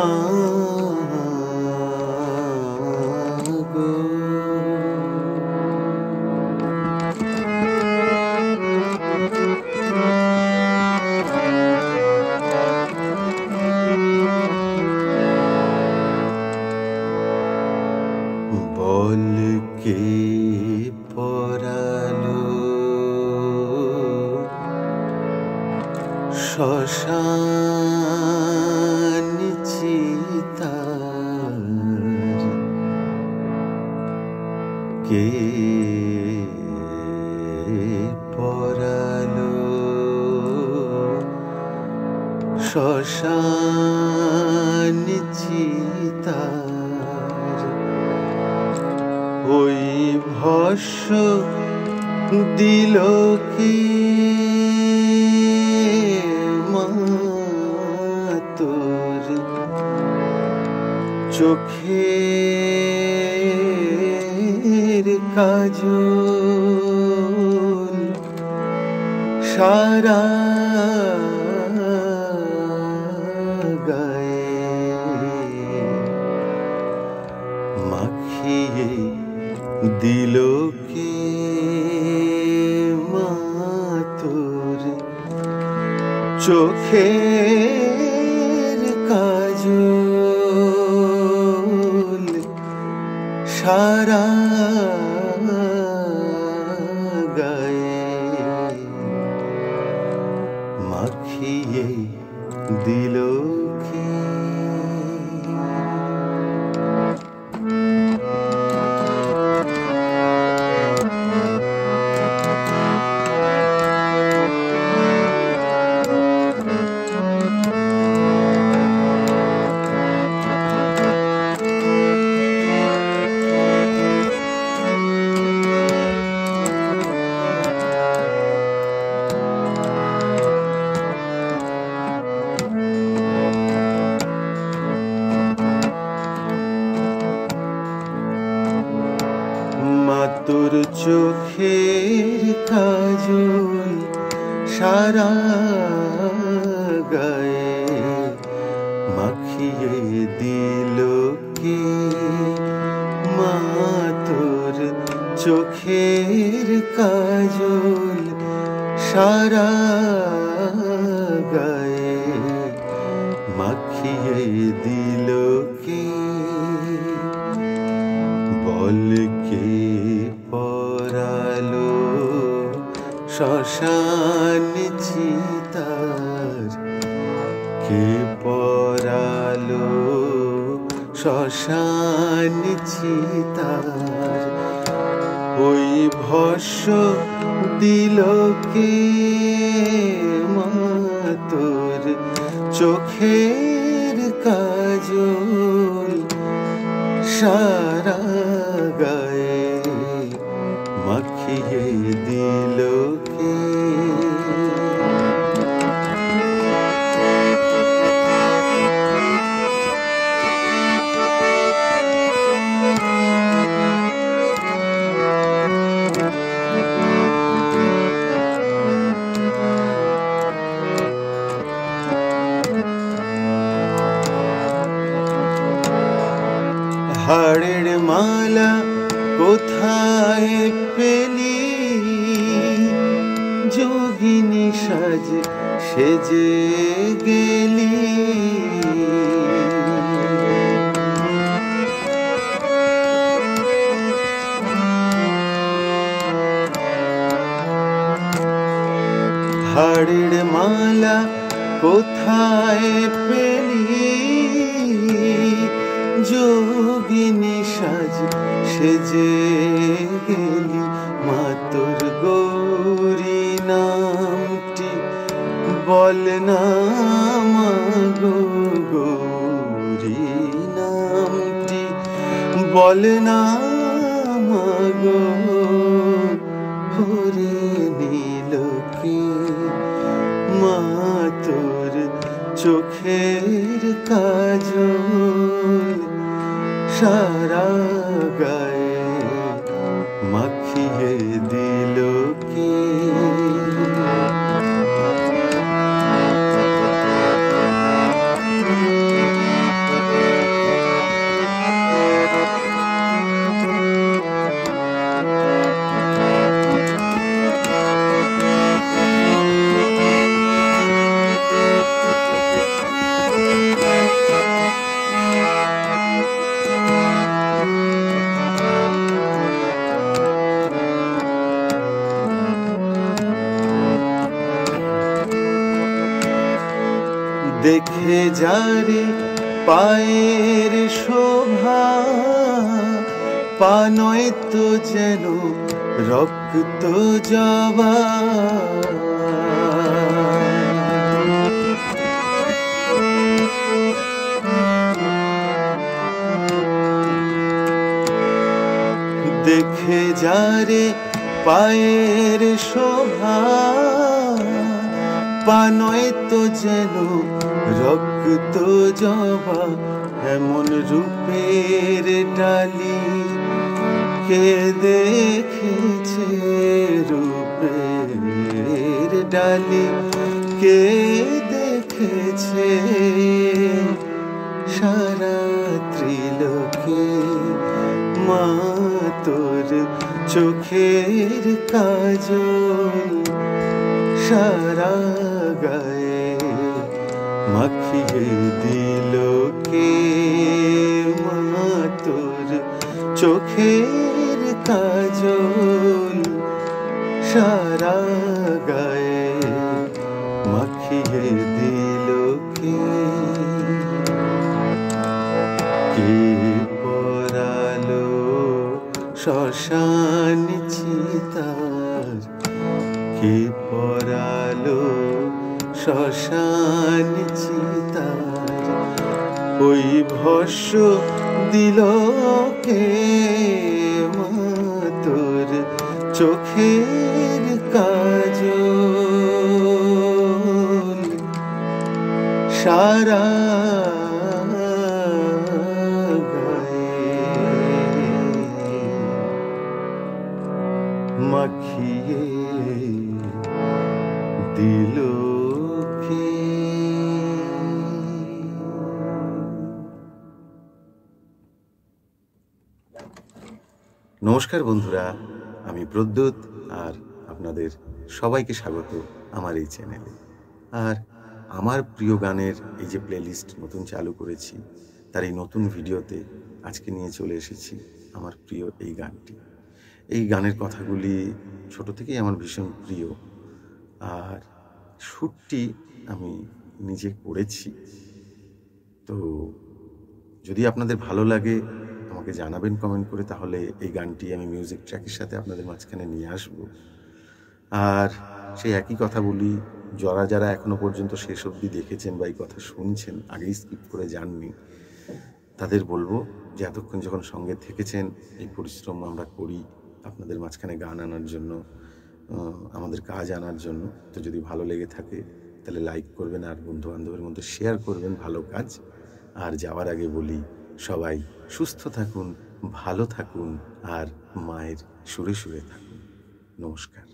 মা শশা শ্মশান চিতার। ওই ভস্য দিল কি তোর চোখের কাজল সারা গায়ে মাখিয়ে দিল কে মাতর চোখের কাজল সারা সারা গায়ে মাখিয়ে দিল কে? মাতুর চোখের কাজল সারা গায়ে মাখিয়ে দিল কে? বলকে পরালো শ্মশান শ্মশান চিতার। ওই ভস্য দিল কে মাতর চোখের কাজল সারা যোগিনী সাজ সেজে গেলি। হাড়ের মালা কোথায় পেলি? যোগিনী সাজ সেজে গেলি। মাতর গৌরী বল না মাগো গৌরী নামটি। বল না মাগো হরে নীল কি মাতর চোখের কাজল? সারা দেখে যারে পায়ের শোভা, পানয় তো যেন রক্ত জবা। দেখে যারে পায়ের শোভা, পানয় তো যেন রক্ত জবা এমন রূপের ডালি। কে দেখেছে রূপের ডালি? কে দেখেছে সারা ত্রিলোকে মা তোর চোখের কাজল? সারা গায়ে মাখিয়ে দিল কে মা তোর চোখের কাজল সারা গায়ে। শ্মশান চিতার ওই ভস্য দিল কে তোর চোখের কাজ সারা নমস্কার বন্ধুরা, আমি প্রদ্যুৎ আর আপনাদের সবাইকে স্বাগত আমার এই চ্যানেলে। আর আমার প্রিয় গানের এই যে প্লেলিস্ট নতুন চালু করেছি, তার এই নতুন ভিডিওতে আজকে নিয়ে চলে এসেছি আমার প্রিয় এই গানটি। এই গানের কথাগুলি ছোট থেকেই আমার ভীষণ প্রিয়। আর সুরটি আমি নিজে করেছি। তো যদি আপনাদের ভালো লাগে আমাকে জানাবেন কমেন্ট করে, তাহলে এই গানটি আমি মিউজিক ট্র্যাকের সাথে আপনাদের মাঝখানে নিয়ে আসব। আর সেই একই কথা বলি, যারা যারা এখনও পর্যন্ত শেষ অবধি দেখেছেন বা এই কথা শুনছেন, আগেই স্কিপ করে যাননি, তাদের বলব যে এতক্ষণ যখন সঙ্গে থেকেছেন, এই পরিশ্রম আমরা করি আপনাদের মাঝখানে গান আনার জন্য আমাদের কাজ আনার জন্য। তো যদি ভালো লেগে থাকে, তাহলে লাইক করবেন, আর বন্ধু বান্ধবের মধ্যে শেয়ার করবেন ভালো কাজ। আর যাওয়ার আগে বলি সবাই সুস্থ থাকুন ভালো থাকুন আর মায়ের সুরে সুরে থাকুন। নমস্কার।